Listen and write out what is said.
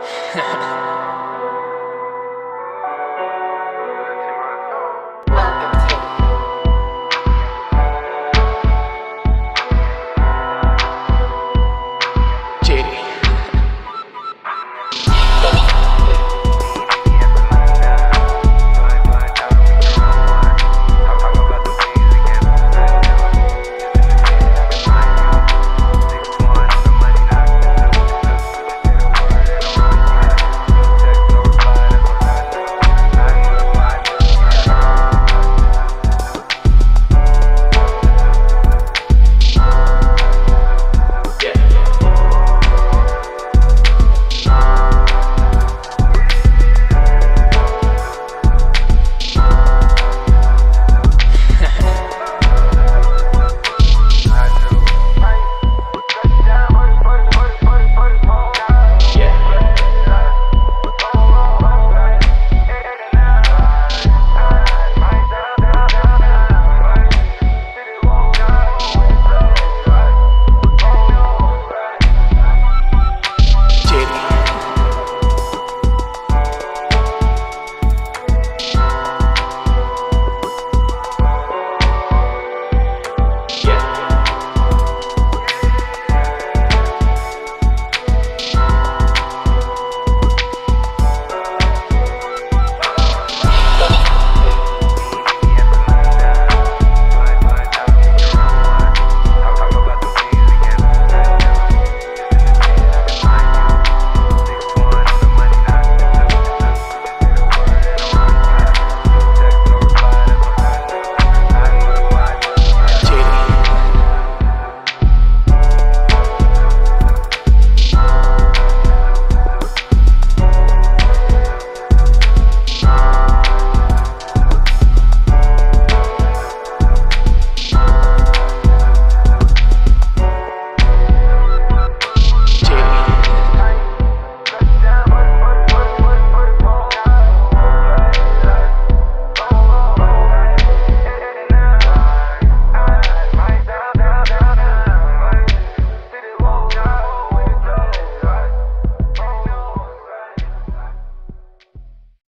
Ha